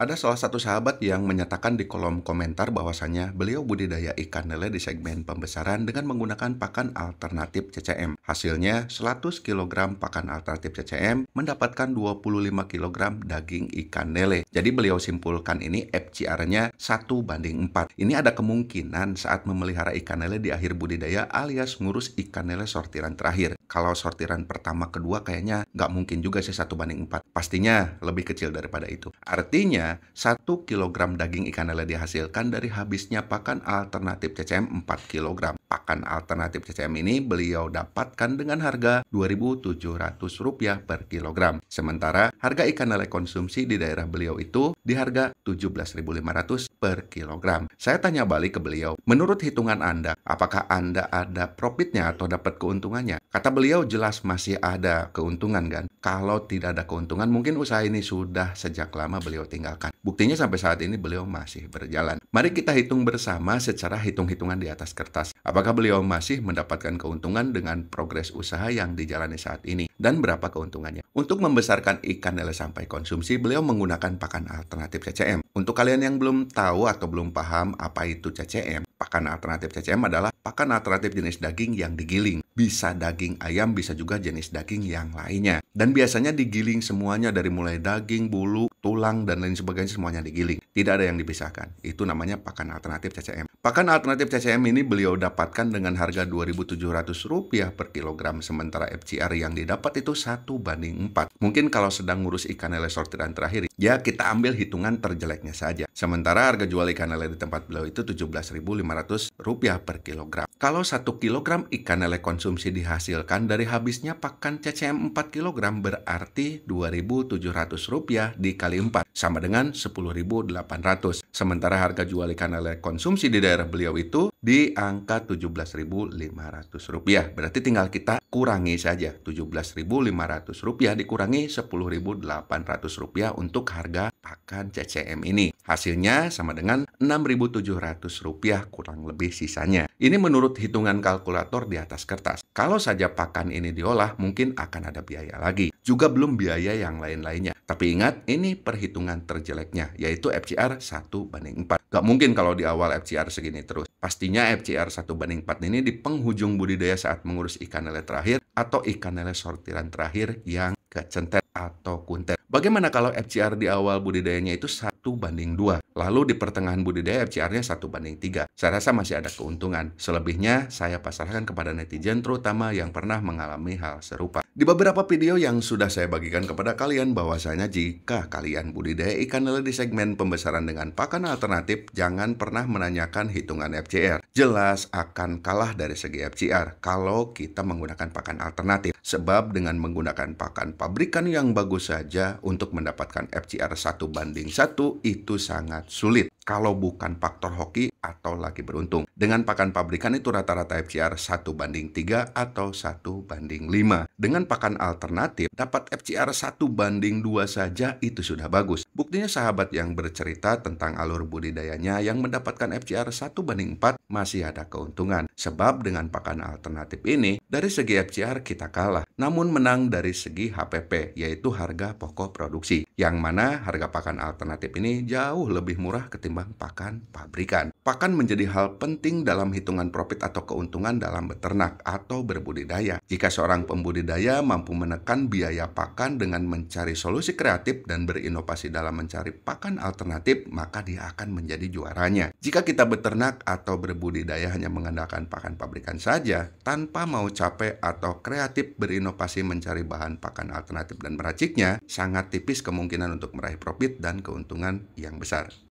Ada salah satu sahabat yang menyatakan di kolom komentar bahwasannya beliau budidaya ikan lele di segmen pembesaran dengan menggunakan pakan alternatif CCM. Hasilnya 100 kg pakan alternatif CCM mendapatkan 25 kg daging ikan lele. Jadi beliau simpulkan ini FCR-nya 1 banding 4. Ini ada kemungkinan saat memelihara ikan lele di akhir budidaya alias ngurus ikan lele sortiran terakhir. Kalau sortiran pertama kedua kayaknya nggak mungkin juga sih 1 banding 4. Pastinya lebih kecil daripada itu. Artinya 1 kg daging ikan lele dihasilkan dari habisnya pakan alternatif CCM 4 kg. Pakan alternatif CCM ini beliau dapatkan dengan harga Rp2.700 per kilogram. Sementara harga ikan lele konsumsi di daerah beliau itu di harga Rp17.500 per kilogram. Saya tanya balik ke beliau, menurut hitungan Anda, apakah Anda ada profitnya atau dapat keuntungannya? Kata beliau jelas masih ada keuntungan kan? Kalau tidak ada keuntungan, mungkin usaha ini sudah sejak lama beliau tinggalkan. Buktinya sampai saat ini beliau masih berjalan. Mari kita hitung bersama secara hitung-hitungan di atas kertas. Apakah beliau masih mendapatkan keuntungan dengan progres usaha yang dijalani saat ini? Dan berapa keuntungannya? Untuk membesarkan ikan lele sampai konsumsi, beliau menggunakan pakan alternatif CCM. Untuk kalian yang belum tahu atau belum paham apa itu CCM, pakan alternatif CCM adalah pakan alternatif jenis daging yang digiling. Bisa daging ayam, bisa juga jenis daging yang lainnya. Dan biasanya digiling semuanya dari mulai daging, bulu, tulang, dan lain sebagainya semuanya digiling. Tidak ada yang dipisahkan. Itu namanya pakan alternatif CCM. Pakan alternatif CCM ini beliau dapatkan dengan harga Rp2.700 per kilogram, sementara FCR yang didapat itu 1 banding 4. Mungkin kalau sedang ngurus ikan lele sortiran terakhir, ya kita ambil hitungan terjeleknya saja. Sementara harga jual ikan lele di tempat beliau itu Rp17.500 per kilogram. Kalau 1 kilogram ikan lele konsumsi dihasilkan dari habisnya pakan CCM 4 kg berarti Rp2.700 dikali 4 sama dengan 10.800. Sementara harga jual ikan lele konsumsi di daerah beliau itu di angka Rp17.500. Berarti tinggal kita kurangi saja Rp17.500 dikurangi Rp10.800 untuk harga pakan CCM ini. Hasilnya sama dengan Rp6.700 kurang lebih sisanya. Ini menurut hitungan kalkulator di atas kertas. Kalau saja pakan ini diolah, mungkin akan ada biaya lagi. Juga belum biaya yang lain-lainnya. Tapi ingat, ini perhitungan terjeleknya, yaitu FCR 1 banding 4. Gak mungkin kalau di awal FCR segini terus. Pastinya FCR 1 banding 4 ini di penghujung budidaya saat mengurus ikan lele terakhir atau ikan lele sortiran terakhir yang kecentet atau kuntet. Bagaimana kalau FCR di awal budidayanya itu 1 banding 2? Lalu di pertengahan budidaya FCR-nya 1 banding 3. Saya rasa masih ada keuntungan. Selebihnya saya pasarkan kepada netizen terutama yang pernah mengalami hal serupa. Di beberapa video yang sudah saya bagikan kepada kalian bahwasanya jika kalian budidaya ikan lele di segmen pembesaran dengan pakan alternatif, jangan pernah menanyakan hitungan FCR. Jelas akan kalah dari segi FCR kalau kita menggunakan pakan alternatif. Sebab dengan menggunakan pakan pabrikan yang bagus saja untuk mendapatkan FCR 1 banding 1 itu sangat sulit kalau bukan faktor hoki atau lagi beruntung. Dengan pakan pabrikan itu rata-rata FCR 1 banding 3 atau 1 banding 5. Dengan pakan alternatif, dapat FCR 1 banding 2 saja itu sudah bagus. Buktinya sahabat yang bercerita tentang alur budidayanya yang mendapatkan FCR 1 banding 4 masih ada keuntungan. Sebab dengan pakan alternatif ini, dari segi FCR kita kalah. Namun menang dari segi HPP, yaitu harga pokok produksi. Yang mana harga pakan alternatif ini jauh lebih murah ketimbang pakan pabrikan. Pakan menjadi hal penting dalam hitungan profit atau keuntungan dalam beternak atau berbudidaya. Jika seorang pembudidaya mampu menekan biaya pakan dengan mencari solusi kreatif dan berinovasi dalam mencari pakan alternatif, maka dia akan menjadi juaranya. Jika kita beternak atau berbudidaya hanya mengandalkan pakan pabrikan saja, tanpa mau capek atau kreatif berinovasi mencari bahan pakan alternatif dan meraciknya, sangat tipis kemungkinan untuk meraih profit dan keuntungan yang besar.